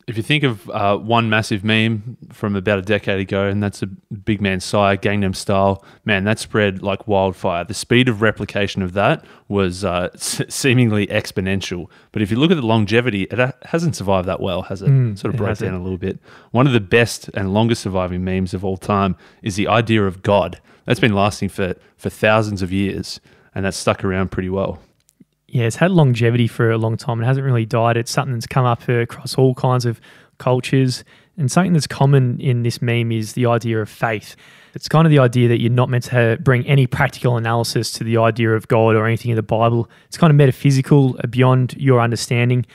if you think of uh, one massive meme from about a decade ago, and that's a big man Psy, Gangnam Style, man, that spread like wildfire. The speed of replication of that was uh, seemingly exponential. But if you look at the longevity, it hasn't survived that well, has it? Mm, sort of broke down a little bit. One of the best and longest surviving memes of all time is the idea of God. That's been lasting for, for thousands of years, and that's stuck around pretty well yeah, it's had longevity for a long time. It hasn't really died. It's something that's come up across all kinds of cultures. And something that's common in this meme is the idea of faith. It's kind of the idea that you're not meant to bring any practical analysis to the idea of God or anything in the Bible. It's kind of metaphysical, uh, beyond your understanding.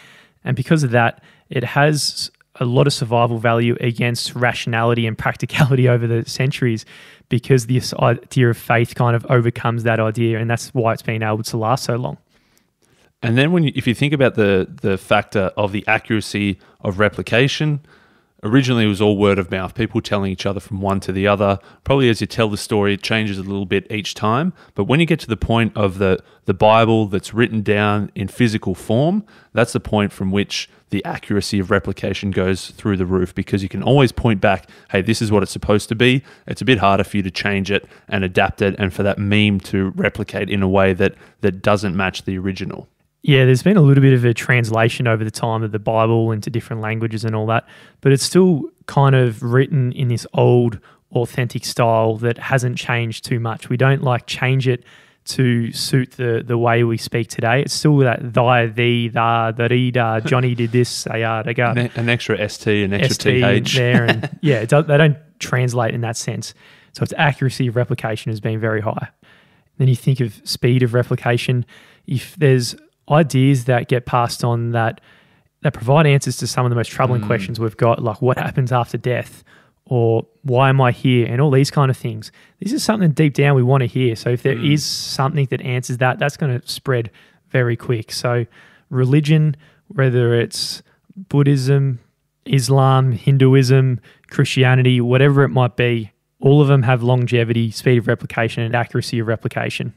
And because of that, it has a lot of survival value against rationality and practicality over the centuries because this idea of faith kind of overcomes that idea. And that's why it's been able to last so long. And then when you, if you think about the the factor of the accuracy of replication, originally it was all word of mouth, people telling each other from one to the other. Probably as you tell the story, it changes a little bit each time. But when you get to the point of the, the Bible that's written down in physical form, that's the point from which the accuracy of replication goes through the roof because you can always point back, hey, this is what it's supposed to be. It's a bit harder for you to change it and adapt it and for that meme to replicate in a way that, that doesn't match the original. Yeah, there's been a little bit of a translation over the time of the Bible into different languages and all that, but it's still kind of written in this old, authentic style that hasn't changed too much. We don't like change it to suit the the way we speak today. It's still that thy, thee, da, da, dee, da. Johnny did this, they are, they got an, extra st, an extra st there, and yeah, does, they don't translate in that sense. So its accuracy of replication has been very high. Then you think of speed of replication. If there's ideas that get passed on that that provide answers to some of the most troubling mm. questions we've got, like what happens after death, or why am I here, and all these kind of things. This is something deep down we want to hear. So if there mm. is something that answers that, that's going to spread very quick. So religion, whether it's Buddhism, Islam, Hinduism, Christianity, whatever it might be, all of them have longevity, speed of replication, and accuracy of replication.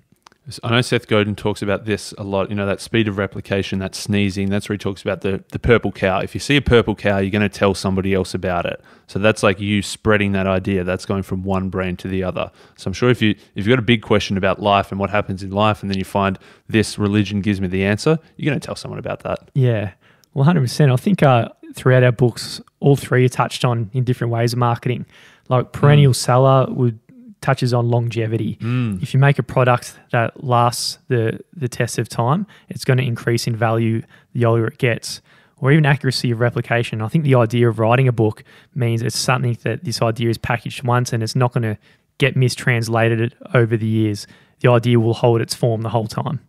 I know Seth Godin talks about this a lot. You know, that speed of replication, that sneezing. That's where he talks about the, the purple cow. If you see a purple cow, you're going to tell somebody else about it. So that's like you spreading that idea. That's going from one brain to the other. So I'm sure if you if you've got a big question about life and what happens in life, and then you find this religion gives me the answer, you're going to tell someone about that. Yeah, well, 100. percent I think uh, throughout our books, all three are touched on in different ways of marketing. Like perennial mm. seller would touches on longevity. Mm. If you make a product that lasts the, the test of time, it's going to increase in value the older it gets, or even accuracy of replication. I think the idea of writing a book means it's something that this idea is packaged once and it's not going to get mistranslated over the years. The idea will hold its form the whole time.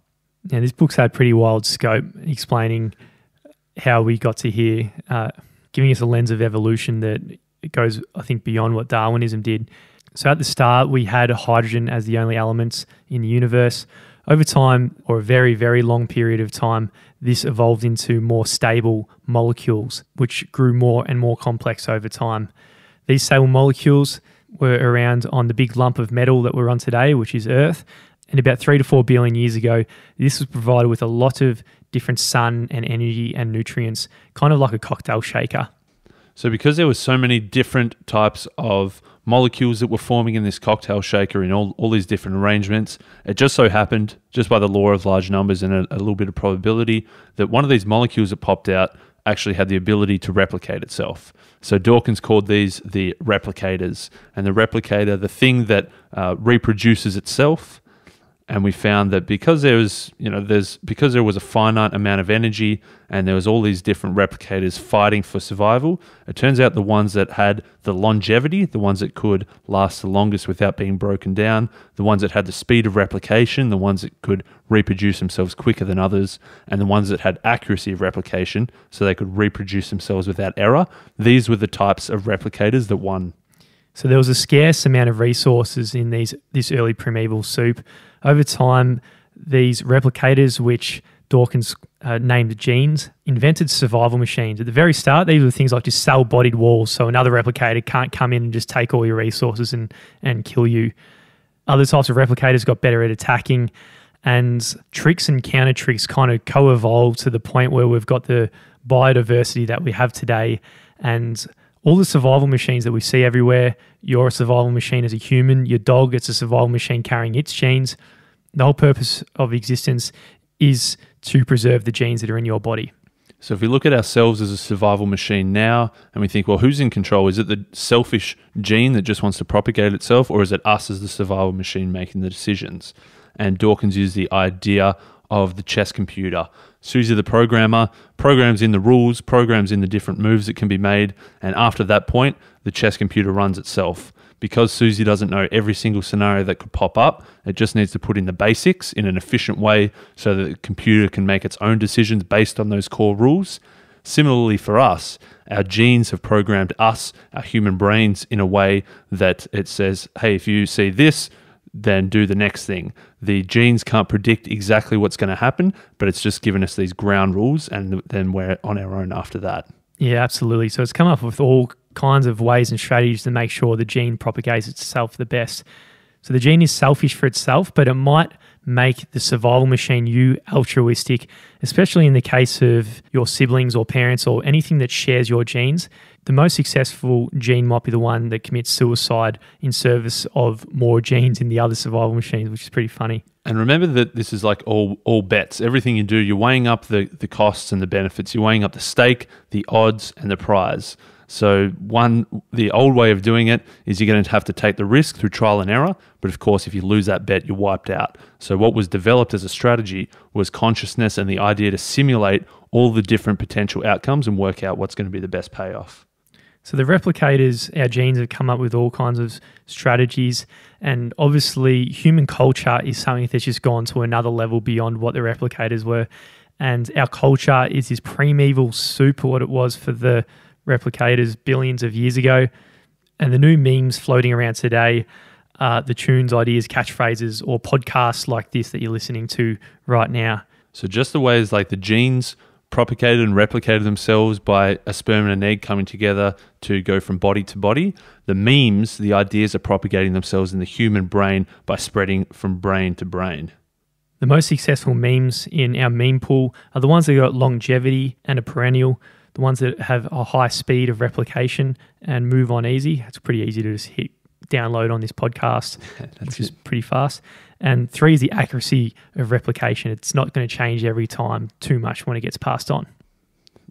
Now, this book's had pretty wild scope explaining how we got to here, uh, giving us a lens of evolution that it goes, I think, beyond what Darwinism did. So at the start, we had hydrogen as the only elements in the universe. Over time, or a very, very long period of time, this evolved into more stable molecules, which grew more and more complex over time. These stable molecules were around on the big lump of metal that we're on today, which is Earth. And about three to four billion years ago, this was provided with a lot of different sun and energy and nutrients, kind of like a cocktail shaker. So, because there were so many different types of molecules that were forming in this cocktail shaker in all, all these different arrangements. It just so happened, just by the law of large numbers and a, a little bit of probability, that one of these molecules that popped out actually had the ability to replicate itself. So Dawkins called these the replicators. And the replicator, the thing that uh, reproduces itself, and we found that because there was you know there's because there was a finite amount of energy and there was all these different replicators fighting for survival it turns out the ones that had the longevity the ones that could last the longest without being broken down the ones that had the speed of replication the ones that could reproduce themselves quicker than others and the ones that had accuracy of replication so they could reproduce themselves without error these were the types of replicators that won. So there was a scarce amount of resources in these this early primeval soup over time, these replicators, which Dawkins uh, named genes, invented survival machines. At the very start, these were things like just cell bodied walls, so another replicator can't come in and just take all your resources and, and kill you. Other types of replicators got better at attacking, and tricks and counter tricks kind of co evolved to the point where we've got the biodiversity that we have today. And all the survival machines that we see everywhere, you're a survival machine as a human, your dog, it's a survival machine carrying its genes. The whole purpose of existence is to preserve the genes that are in your body. So if we look at ourselves as a survival machine now and we think, well, who's in control? Is it the selfish gene that just wants to propagate itself, or is it us as the survival machine making the decisions? And Dawkins used the idea of the chess computer. Susie, the programmer, programs in the rules, programs in the different moves that can be made, and after that point, the chess computer runs itself. Because Susie doesn't know every single scenario that could pop up, it just needs to put in the basics in an efficient way so that the computer can make its own decisions based on those core rules. Similarly, for us, our genes have programmed us, our human brains, in a way that it says, hey, if you see this, then do the next thing. The genes can't predict exactly what's going to happen, but it's just given us these ground rules, and then we're on our own after that. Yeah, absolutely. So it's come up with all kinds of ways and strategies to make sure the gene propagates itself the best. So the gene is selfish for itself, but it might make the survival machine you altruistic, especially in the case of your siblings or parents or anything that shares your genes. The most successful gene might be the one that commits suicide in service of more genes in the other survival machines, which is pretty funny. And remember that this is like all all bets. Everything you do, you're weighing up the, the costs and the benefits. You're weighing up the stake, the odds, and the prize. So one, the old way of doing it is you're going to have to take the risk through trial and error. But of course, if you lose that bet, you're wiped out. So what was developed as a strategy was consciousness and the idea to simulate all the different potential outcomes and work out what's going to be the best payoff. So the replicators, our genes have come up with all kinds of strategies, and obviously human culture is something that's just gone to another level beyond what the replicators were. And our culture is this primeval super what it was for the replicators billions of years ago. And the new memes floating around today the tunes, ideas, catchphrases, or podcasts like this that you're listening to right now. So, just the ways like the genes propagated and replicated themselves by a sperm and an egg coming together to go from body to body, the memes, the ideas are propagating themselves in the human brain by spreading from brain to brain. The most successful memes in our meme pool are the ones that got longevity and a perennial the ones that have a high speed of replication and move on easy. It's pretty easy to just hit download on this podcast, which it. is pretty fast. And three is the accuracy of replication. It's not going to change every time too much when it gets passed on.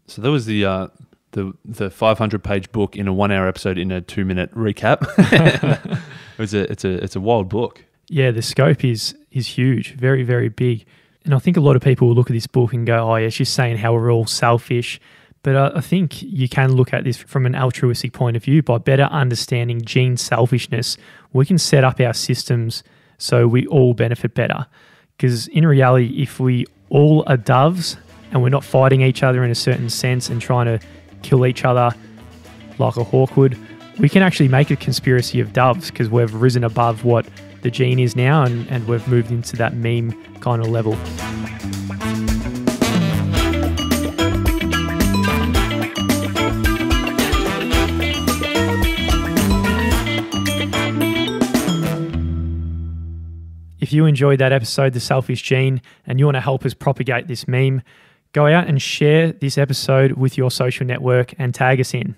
So that was the uh, the the 500 page book in a one hour episode in a two minute recap. it's a it's a it's a wild book. Yeah, the scope is is huge, very very big. And I think a lot of people will look at this book and go, "Oh, yeah, it's just saying how we're all selfish but uh, I think you can look at this from an altruistic point of view by better understanding gene selfishness. We can set up our systems so we all benefit better. Because in reality, if we all are doves and we're not fighting each other in a certain sense and trying to kill each other like a hawk would, we can actually make a conspiracy of doves because we've risen above what the gene is now and, and we've moved into that meme kind of level. If you enjoyed that episode, The Selfish Gene, and you want to help us propagate this meme, go out and share this episode with your social network and tag us in.